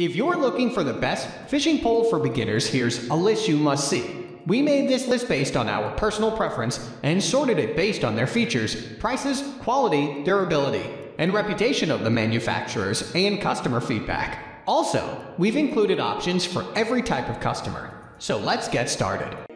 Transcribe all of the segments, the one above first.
If you're looking for the best fishing pole for beginners, here's a list you must see. We made this list based on our personal preference and sorted it based on their features, prices, quality, durability, and reputation of the manufacturers and customer feedback. Also, we've included options for every type of customer. So let's get started.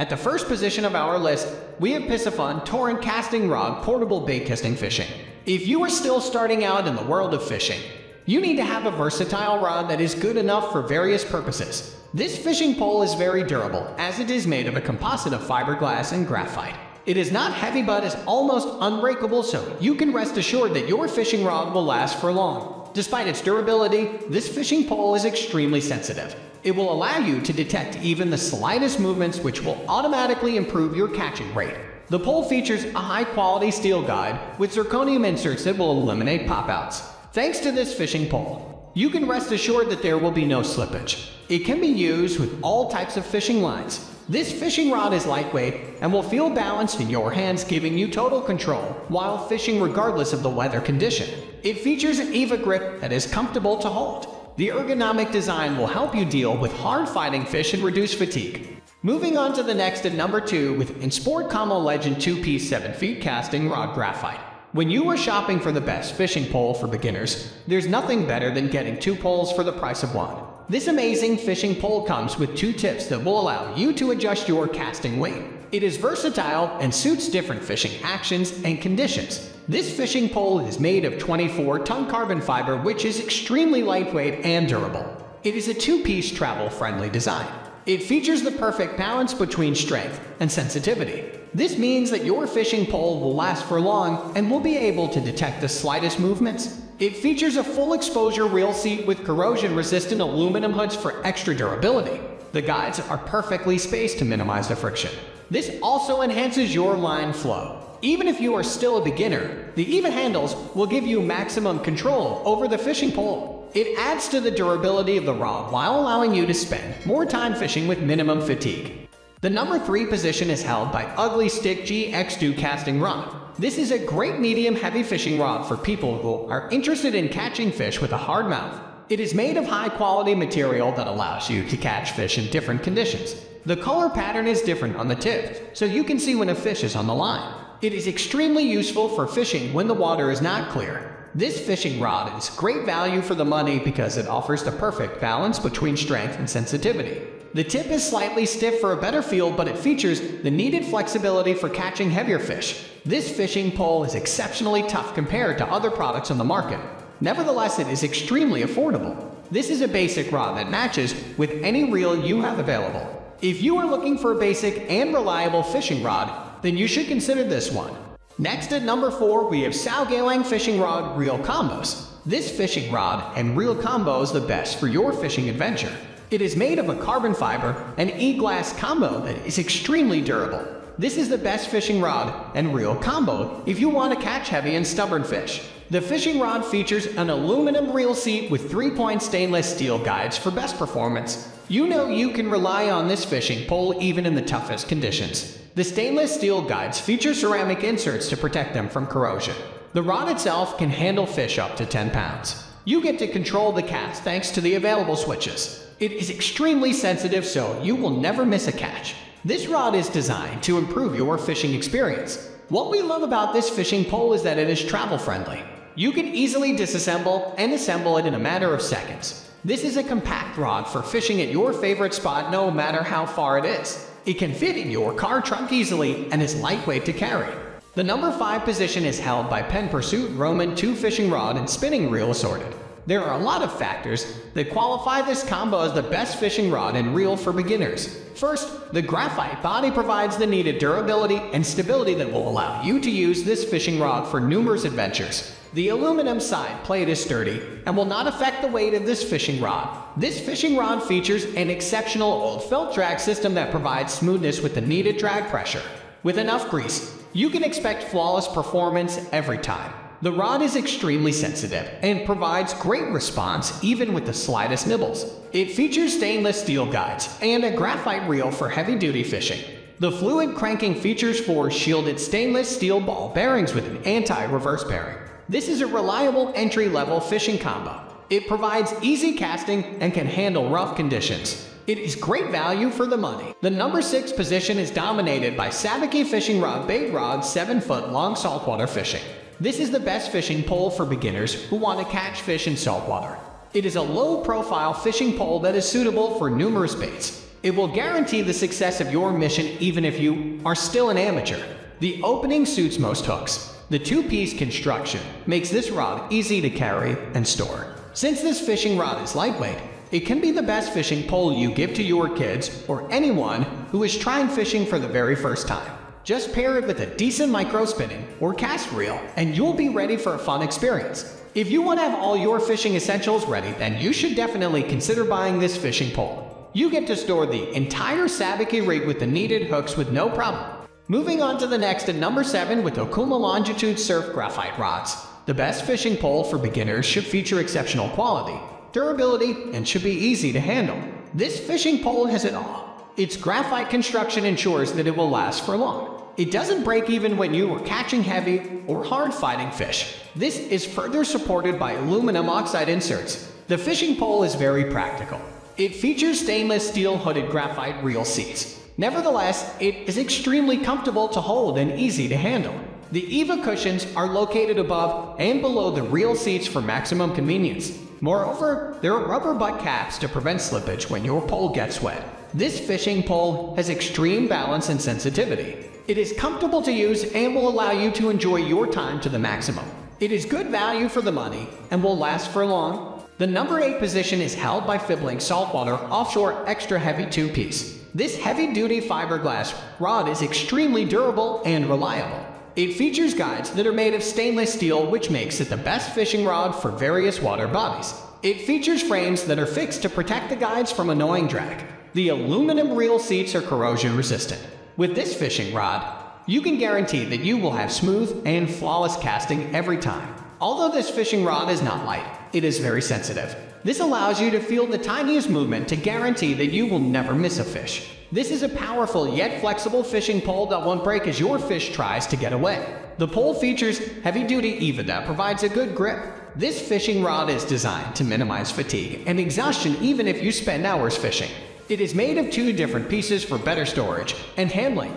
At the first position of our list, we have Piscifun Torrent Casting Rod Portable Bait Casting Fishing. If you are still starting out in the world of fishing, you need to have a versatile rod that is good enough for various purposes. This fishing pole is very durable, as it is made of a composite of fiberglass and graphite. It is not heavy but is almost unbreakable, so you can rest assured that your fishing rod will last for long. Despite its durability, this fishing pole is extremely sensitive. It will allow you to detect even the slightest movements which will automatically improve your catching rate. The pole features a high-quality steel guide with zirconium inserts that will eliminate pop-outs. Thanks to this fishing pole, you can rest assured that there will be no slippage. It can be used with all types of fishing lines. This fishing rod is lightweight and will feel balanced in your hands giving you total control while fishing regardless of the weather condition. It features an EVA grip that is comfortable to hold. The ergonomic design will help you deal with hard-fighting fish and reduce fatigue. Moving on to the next at number 2 with Entsport Camo Legend 2-piece 7 feet casting rod graphite. When you are shopping for the best fishing pole for beginners, there's nothing better than getting two poles for the price of one. This amazing fishing pole comes with two tips that will allow you to adjust your casting weight. It is versatile and suits different fishing actions and conditions. This fishing pole is made of 24-ton carbon fiber which is extremely lightweight and durable. It is a two-piece travel-friendly design. It features the perfect balance between strength and sensitivity. This means that your fishing pole will last for long and will be able to detect the slightest movements. It features a full exposure reel seat with corrosion-resistant aluminum hoods for extra durability. The guides are perfectly spaced to minimize the friction. This also enhances your line flow. Even if you are still a beginner, the EVA handles will give you maximum control over the fishing pole. It adds to the durability of the rod while allowing you to spend more time fishing with minimum fatigue. The number 3 position is held by Ugly Stik GX2 Casting Rod. This is a great medium heavy fishing rod for people who are interested in catching fish with a hard mouth. It is made of high quality material that allows you to catch fish in different conditions. The color pattern is different on the tip, so you can see when a fish is on the line. It is extremely useful for fishing when the water is not clear. This fishing rod is great value for the money because it offers the perfect balance between strength and sensitivity. The tip is slightly stiff for a better feel, but it features the needed flexibility for catching heavier fish. This fishing pole is exceptionally tough compared to other products on the market. Nevertheless, it is extremely affordable. This is a basic rod that matches with any reel you have available. If you are looking for a basic and reliable fishing rod, then you should consider this one. Next at number 4, we have Sougayilang Fishing Rod Reel Combos. This fishing rod and reel combo is the best for your fishing adventure. It is made of a carbon fiber and e-glass combo that is extremely durable. This is the best fishing rod and reel combo if you want to catch heavy and stubborn fish. The fishing rod features an aluminum reel seat with 3-point stainless steel guides for best performance. You know you can rely on this fishing pole even in the toughest conditions. The stainless steel guides feature ceramic inserts to protect them from corrosion. The rod itself can handle fish up to 10 pounds. You get to control the cast thanks to the available switches. It is extremely sensitive so you will never miss a catch. This rod is designed to improve your fishing experience. What we love about this fishing pole is that it is travel friendly. You can easily disassemble and assemble it in a matter of seconds. This is a compact rod for fishing at your favorite spot no matter how far it is. It can fit in your car trunk easily and is lightweight to carry. The number 5 position is held by Penn Pursuit Roman 2 fishing rod and spinning reel assorted. There are a lot of factors that qualify this combo as the best fishing rod and reel for beginners. First, the graphite body provides the needed durability and stability that will allow you to use this fishing rod for numerous adventures. The aluminum side plate is sturdy and will not affect the weight of this fishing rod. This fishing rod features an exceptional oiled felt drag system that provides smoothness with the needed drag pressure. With enough grease, you can expect flawless performance every time. The rod is extremely sensitive and provides great response even with the slightest nibbles. It features stainless steel guides and a graphite reel for heavy-duty fishing. The fluid cranking features four shielded stainless steel ball bearings with an anti-reverse bearing. This is a reliable entry-level fishing combo. It provides easy casting and can handle rough conditions. It is great value for the money. The number 6 position is dominated by Sabiki Fishing Rod Bait Rod 7 foot long saltwater fishing. This is the best fishing pole for beginners who want to catch fish in saltwater. It is a low-profile fishing pole that is suitable for numerous baits. It will guarantee the success of your mission even if you are still an amateur. The opening suits most hooks. The two-piece construction makes this rod easy to carry and store. Since this fishing rod is lightweight, it can be the best fishing pole you give to your kids or anyone who is trying fishing for the very first time. Just pair it with a decent micro spinning or cast reel and you'll be ready for a fun experience. If you want to have all your fishing essentials ready, then you should definitely consider buying this fishing pole. You get to store the entire Sabiki rig with the needed hooks with no problem. Moving on to the next at number 7 with Okuma Longitude Surf Graphite Rods. The best fishing pole for beginners should feature exceptional quality, durability, and should be easy to handle. This fishing pole has it all. Its graphite construction ensures that it will last for long. It doesn't break even when you are catching heavy or hard fighting fish. This is further supported by aluminum oxide inserts. The fishing pole is very practical. It features stainless steel hooded graphite reel seats. Nevertheless, it is extremely comfortable to hold and easy to handle. The EVA cushions are located above and below the reel seats for maximum convenience. Moreover, there are rubber butt caps to prevent slippage when your pole gets wet. This fishing pole has extreme balance and sensitivity. It is comfortable to use and will allow you to enjoy your time to the maximum. It is good value for the money and will last for long the number 8 position is held by Fiblink Saltwater Offshore Extra Heavy 2-piece. This heavy-duty fiberglass rod is extremely durable and reliable. It features guides that are made of stainless steel which makes it the best fishing rod for various water bodies. It features frames that are fixed to protect the guides from annoying drag. The aluminum reel seats are corrosion resistant. With this fishing rod, you can guarantee that you will have smooth and flawless casting every time. Although this fishing rod is not light, it is very sensitive. This allows you to feel the tiniest movement to guarantee that you will never miss a fish. This is a powerful yet flexible fishing pole that won't break as your fish tries to get away. The pole features heavy-duty EVA that provides a good grip. This fishing rod is designed to minimize fatigue and exhaustion even if you spend hours fishing. It is made of two different pieces for better storage and handling.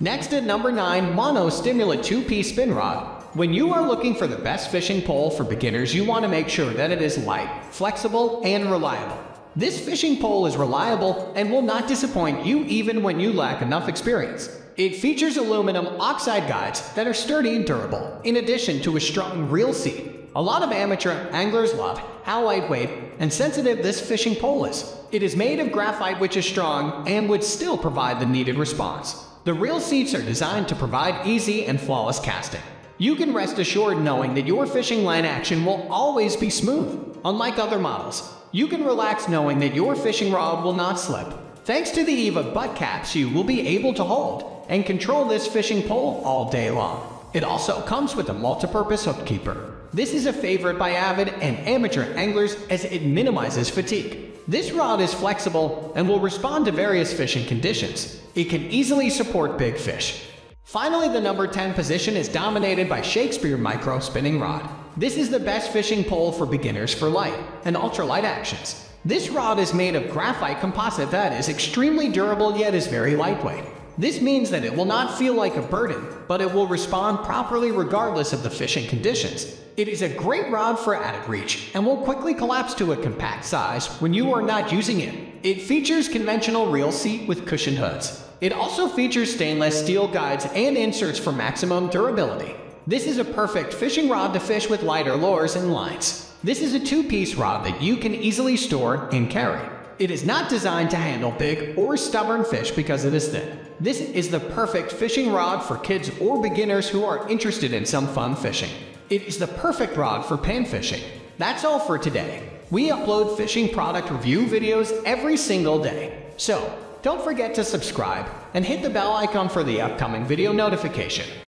Next at number 9, Shimano Stimula 2-piece spin rod. When you are looking for the best fishing pole for beginners, you want to make sure that it is light, flexible, and reliable. This fishing pole is reliable and will not disappoint you even when you lack enough experience. It features aluminum oxide guides that are sturdy and durable, in addition to a strong reel seat. A lot of amateur anglers love how lightweight and sensitive this fishing pole is. It is made of graphite which is strong and would still provide the needed response. The reel seats are designed to provide easy and flawless casting. You can rest assured knowing that your fishing line action will always be smooth. Unlike other models, you can relax knowing that your fishing rod will not slip. Thanks to the EVA butt caps, you will be able to hold and control this fishing pole all day long. It also comes with a multi-purpose hook keeper. This is a favorite by avid and amateur anglers as it minimizes fatigue. This rod is flexible and will respond to various fishing conditions. It can easily support big fish, Finally, the number 10 position is dominated by Shakespeare Micro Spinning Rod. This is the best fishing pole for beginners for light and ultralight actions. This rod is made of graphite composite that is extremely durable yet is very lightweight. This means that it will not feel like a burden, but it will respond properly regardless of the fishing conditions. It is a great rod for added reach and will quickly collapse to a compact size when you are not using it. It features conventional reel seat with cushioned hoods. It also features stainless steel guides and inserts for maximum durability. This is a perfect fishing rod to fish with lighter lures and lines. This is a two-piece rod that you can easily store and carry. It is not designed to handle big or stubborn fish because it is thin. This is the perfect fishing rod for kids or beginners who are interested in some fun fishing. It is the perfect rod for pan fishing. That's all for today. We upload fishing product review videos every single day. So, don't forget to subscribe and hit the bell icon for the upcoming video notification.